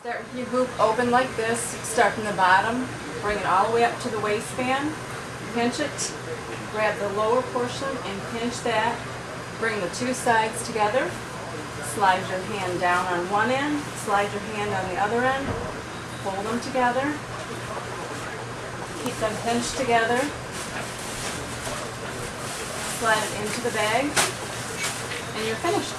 Start with your hoop open like this, start from the bottom, bring it all the way up to the waistband, pinch it, grab the lower portion and pinch that, bring the two sides together, slide your hand down on one end, slide your hand on the other end, fold them together, keep them pinched together, slide it into the bag, and you're finished.